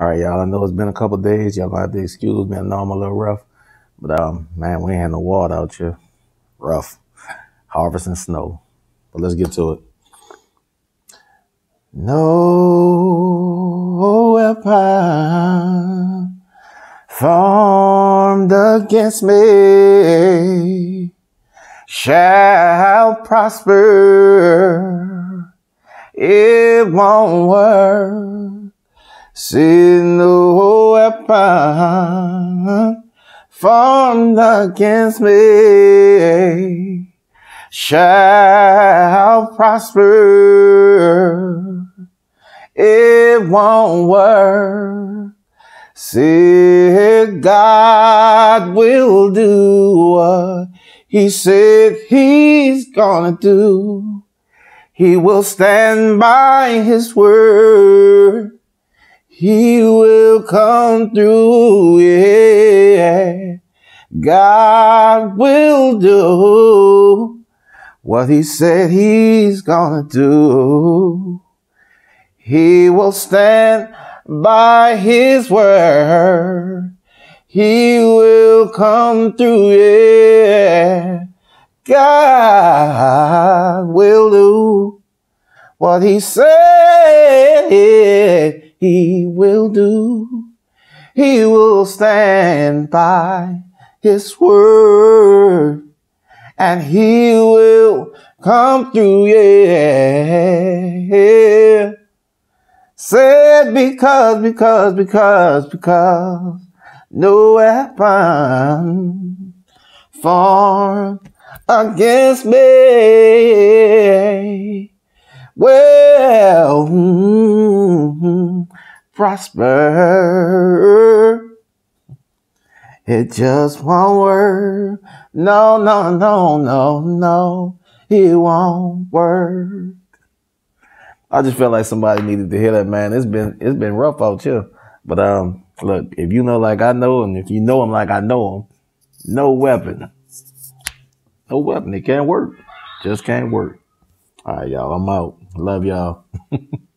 All right, y'all. I know it's been a couple days. Y'all gonna have to excuse me. I know I'm a little rough, but um, man, we ain't had no water out here. Rough, harvesting snow. But let's get to it. No weapon formed against me shall prosper. It won't work. See no weapon formed against me shall prosper. It won't work. See, God will do what He said He's gonna do. He will stand by His word. He will come through, yeah. God will do what he said he's gonna do. He will stand by his word. He will come through, yeah. God will do what he said he will do. He will stand by his word and he will come through. Yeah. Said because, because, because, because no weapon formed against me. Well, mm, prosper. It just won't work. No, no, no, no, no. It won't work. I just felt like somebody needed to hear that, man. It's been it's been rough out here. But um, look, if you know like I know, and if you know him like I know him, no weapon, no weapon, it can't work. Just can't work. All right, y'all. I'm out. Love y'all.